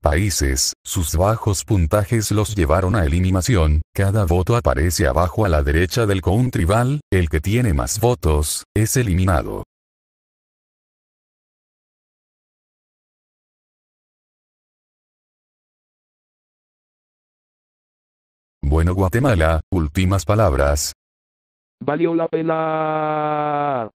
países, sus bajos puntajes los llevaron a eliminación, cada voto aparece abajo a la derecha del countryval, el que tiene más votos, es eliminado. Bueno Guatemala, últimas palabras. Valió la pena.